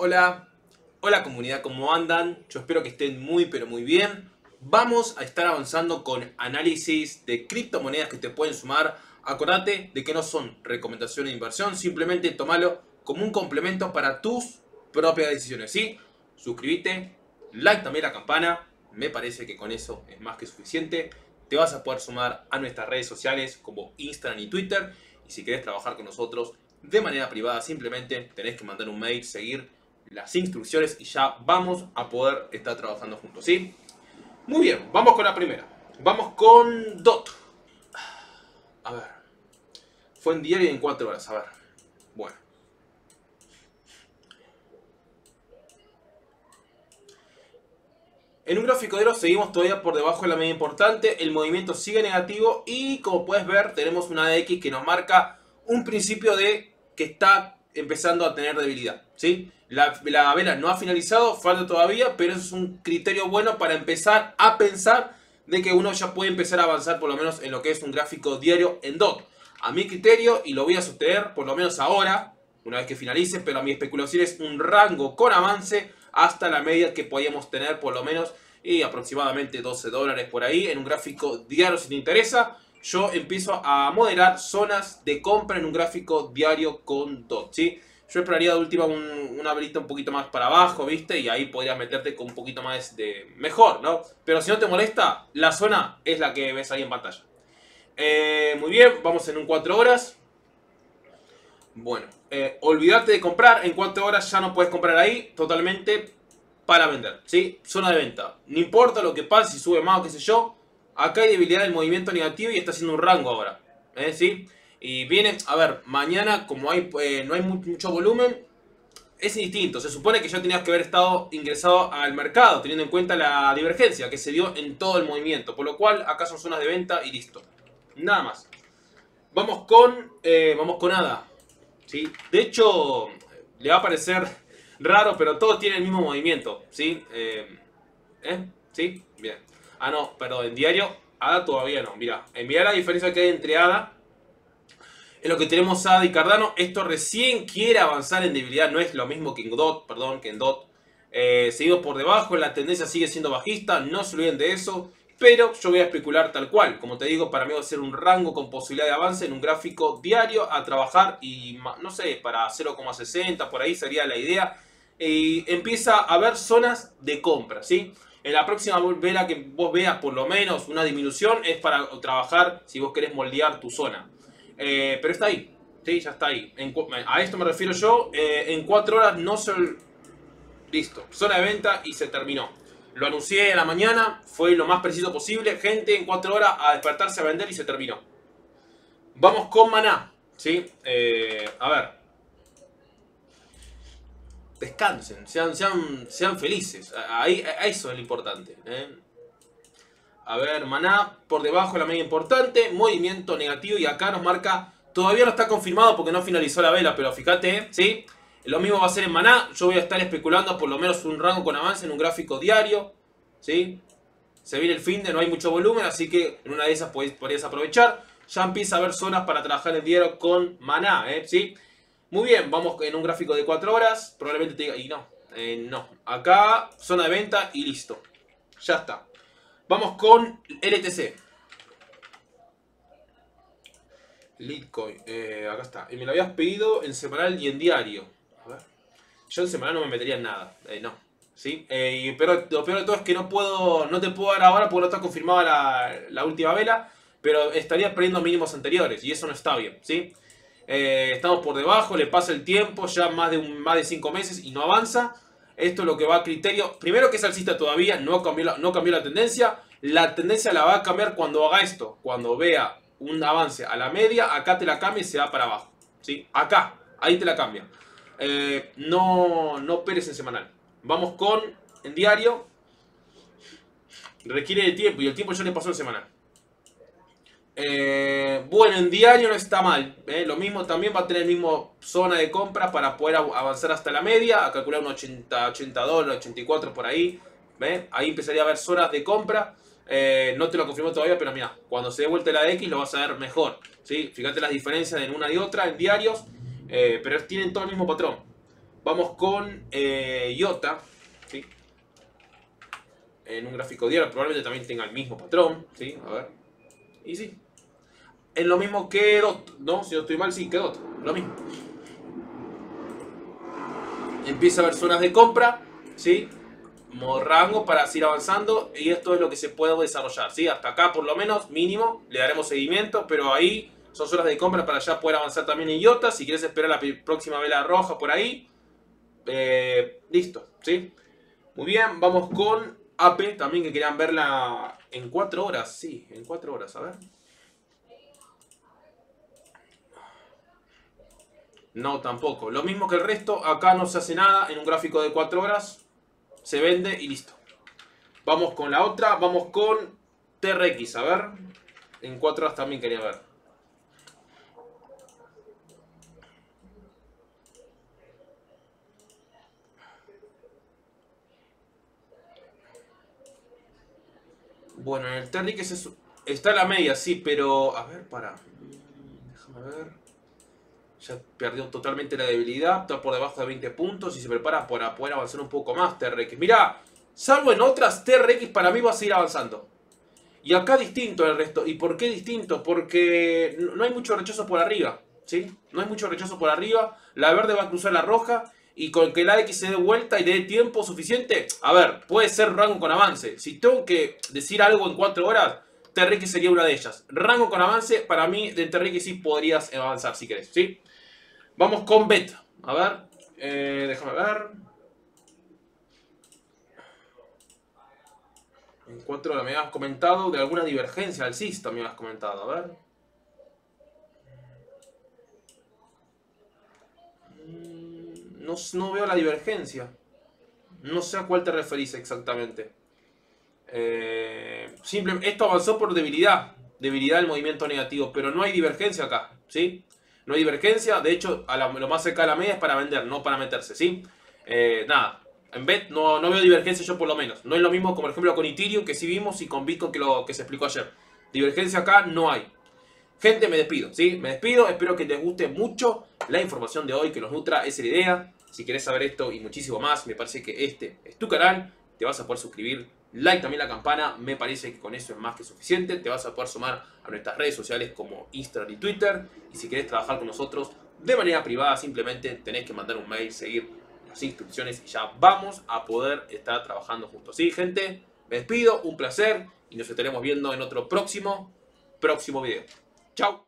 Hola, hola comunidad, ¿cómo andan? Yo espero que estén muy pero muy bien. Vamos a estar avanzando con análisis de criptomonedas que te pueden sumar. Acordate de que no son recomendaciones de inversión, simplemente tomalo como un complemento para tus propias decisiones, ¿sí? Suscríbete, like también la campana, me parece que con eso es más que suficiente. Te vas a poder sumar a nuestras redes sociales como Instagram y Twitter. Y si querés trabajar con nosotros de manera privada, simplemente tenés que mandar un mail, seguir las instrucciones y ya vamos a poder estar trabajando juntos, ¿sí? Muy bien, vamos con la primera. Vamos con DOT. A ver. Fue en diario y en 4 horas, a ver. Bueno. En un gráfico de oro seguimos todavía por debajo de la media importante, el movimiento sigue negativo y como puedes ver tenemos una X que nos marca un principio de que está empezando a tener debilidad. ¿Sí? La, la vela no ha finalizado, falta todavía, pero es un criterio bueno para empezar a pensar de que uno ya puede empezar a avanzar por lo menos en lo que es un gráfico diario en DOT. A mi criterio, y lo voy a sostener por lo menos ahora, una vez que finalice, pero a mi especulación es un rango con avance hasta la media que podíamos tener por lo menos y aproximadamente 12 dólares por ahí en un gráfico diario si te interesa. Yo empiezo a moderar zonas de compra en un gráfico diario con DOT, ¿sí? Yo esperaría de última una velita un poquito más para abajo, ¿viste? Y ahí podrías meterte con un poquito más de... Mejor, ¿no? Pero si no te molesta, la zona es la que ves ahí en pantalla. Eh, muy bien, vamos en un 4 horas. Bueno, eh, olvídate de comprar. En 4 horas ya no puedes comprar ahí. Totalmente para vender, ¿sí? Zona de venta. No importa lo que pase, si sube más o qué sé yo. Acá hay debilidad del movimiento negativo y está haciendo un rango ahora, ¿eh? ¿sí? Y viene, a ver, mañana como eh, no hay mucho volumen, es distinto. Se supone que ya tenías que haber estado ingresado al mercado, teniendo en cuenta la divergencia que se dio en todo el movimiento. Por lo cual, acá son zonas de venta y listo. Nada más. Vamos con, eh, vamos con nada. ¿sí? De hecho, le va a parecer raro, pero todos tienen el mismo movimiento, ¿sí? Eh, ¿eh? ¿Sí? Bien. Ah, no, perdón, en diario, ADA todavía no. Mira, enviar la diferencia que hay entre ADA en lo que tenemos ADA y Cardano. Esto recién quiere avanzar en debilidad, no es lo mismo que en DOT, perdón, que en DOT. Eh, por debajo, la tendencia sigue siendo bajista, no se olviden de eso. Pero yo voy a especular tal cual. Como te digo, para mí va a ser un rango con posibilidad de avance en un gráfico diario a trabajar y no sé, para 0,60 por ahí sería la idea y empieza a haber zonas de compra, ¿sí? En la próxima vela que vos veas por lo menos una disminución es para trabajar si vos querés moldear tu zona. Eh, pero está ahí, ¿sí? Ya está ahí. a esto me refiero yo. Eh, en cuatro horas no se... Listo, zona de venta y se terminó. Lo anuncié en la mañana, fue lo más preciso posible. Gente en cuatro horas a despertarse a vender y se terminó. Vamos con Maná, ¿sí? Eh, a ver, descansen, sean, sean, sean felices. Ahí, eso es lo importante. A ver, maná por debajo de la media importante, movimiento negativo y acá nos marca, todavía no está confirmado porque no finalizó la vela, pero fíjate, ¿sí? Lo mismo va a ser en maná, yo voy a estar especulando por lo menos un rango con avance en un gráfico diario, ¿sí? Se viene el fin de no hay mucho volumen, así que en una de esas podrías aprovechar. Ya empieza a haber zonas para trabajar el diario con maná, ¿eh? ¿sí? Muy bien, vamos en un gráfico de 4 horas. Probablemente te diga, y no, eh, no. Acá, zona de venta y listo. Ya está. Vamos con LTC. Litecoin. Eh, acá está. Y me lo habías pedido en semanal y en diario. A ver. Yo en semanal no me metería en nada. Eh, no. ¿Sí? y pero, lo peor de todo es que no puedo. No te puedo dar ahora porque no está confirmada la, la última vela. Pero estaría perdiendo mínimos anteriores. Y eso no está bien. ¿Sí? Eh, estamos por debajo, le pasa el tiempo, ya más de, un, más de 5 meses y no avanza. Esto es lo que va a criterio. Primero que es alcista todavía, no cambió, la, no cambió la tendencia. La tendencia la va a cambiar cuando haga esto. Cuando vea un avance a la media, acá te la cambia y se va para abajo. ¿sí? Acá, ahí te la cambia. Eh, no, no en semanal. Vamos con en diario. Requiere de tiempo y el tiempo ya le pasó en semanal. Eh, bueno, en diario no está mal. ¿eh? Lo mismo también va a tener el mismo zona de compra para poder avanzar hasta la media. A calcular un 80, 80 dólares, 84 por ahí. Ahí empezaría a haber zonas de compra. Eh, no te lo confirmo todavía, pero mira, cuando se dé vuelta la X lo vas a ver mejor. ¿sí? Fíjate las diferencias en una y otra en diarios. pero tienen todo el mismo patrón. Vamos con eh, IOTA, ¿sí? En un gráfico diario probablemente también tenga el mismo patrón, ¿sí? Ver. Y sí. Es lo mismo que DOT, ¿no? Si no estoy mal, sí, que DOT. Lo mismo. Empieza a haber zonas de compra, ¿sí? Rango para seguir avanzando y esto es lo que se puede desarrollar, ¿sí? Hasta acá por lo menos, mínimo, le daremos seguimiento, pero ahí son zonas de compra para ya poder avanzar también en IOTA. Si quieres esperar la próxima vela roja por ahí, eh, listo, ¿sí? Muy bien, vamos con AP también que querían verla en 4 horas, sí, en 4 horas, a ver. No, tampoco. Lo mismo que el resto, acá no se hace nada en un gráfico de 4 horas. Se vende y listo. Vamos con la otra, vamos con TRX, a ver. En 4 horas también quería ver. Bueno, en el TRX está la media, sí, pero... A ver, para. Ya perdió totalmente la debilidad, está por debajo de 20 puntos y se prepara para poder avanzar un poco más TRX. Mirá, salvo en otras, TRX para mí va a seguir avanzando. Y acá distinto el resto. ¿Y por qué distinto? Porque no hay mucho rechazo por arriba. ¿Sí? No hay mucho rechazo por arriba. La verde va a cruzar la roja. Y con que la X se dé vuelta y dé tiempo suficiente. A ver, puede ser rango con avance. Si tengo que decir algo en 4 horas, TRX sería una de ellas. Rango con avance, para mí de TRX sí podrías avanzar si querés. ¿Sí? Vamos con Bet. A ver. Eh, déjame ver. Encuentro, me habías comentado de alguna divergencia alcista, me habías comentado. A ver. Mm, no, no veo la divergencia. No sé a cuál te referís exactamente. Eh, esto avanzó por debilidad. Debilidad del movimiento negativo. Pero no hay divergencia acá. ¿Sí? no hay divergencia. De hecho, a lo más cerca de la media es para vender, no para meterse, ¿sí? Eh, nada, en BET no, no, veo divergencia yo por lo menos. No es lo mismo, como por ejemplo, con Ethereum que sí vimos y con Bitcoin que, lo, que se explicó ayer. Divergencia acá no hay. Gente, me despido, ¿sí? Me despido, espero que les guste mucho la información de hoy, que los nutra, esa es la idea. Si querés saber esto y muchísimo más, me parece que este es tu canal. Te vas a poder suscribir like también la campana, me parece que con eso es más que suficiente. Te vas a poder sumar a nuestras redes sociales como Instagram y Twitter. Y si querés trabajar con nosotros de manera privada, simplemente tenés que mandar un mail, seguir las instrucciones y ya vamos a poder estar trabajando juntos. Sí, gente, me despido, un placer y nos estaremos viendo en otro próximo, próximo video. Chao.